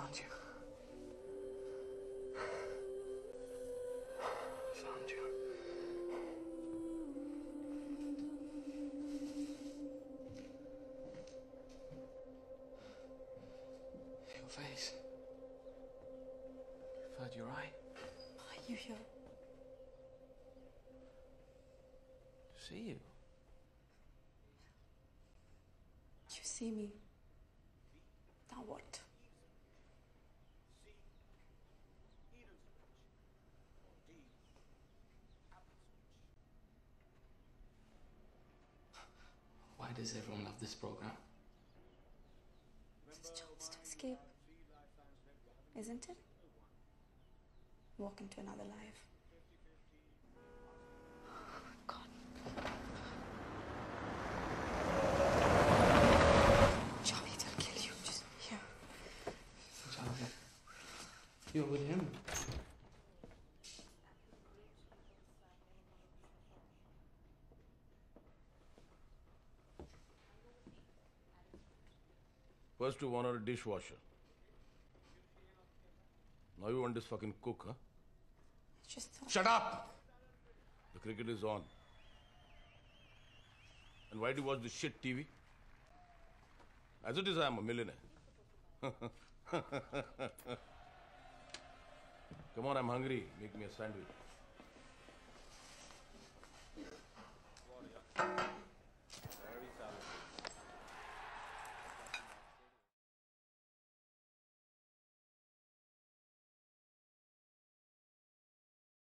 found you. Found you. Your face. Ferd, you right? Are you here? To see you. You see me. Now what? Does everyone love this program? It's a chance to escape. Isn't it? Walk into another life. God. Javed, I'll kill you. Just here. Javed, you're with him. First you wanted a dishwasher. Now you want this fucking cook, huh? Just thought. Shut up! The cricket is on. And why do you watch this shit TV? As it is, I am a millionaire. Come on, I'm hungry. Make me a sandwich.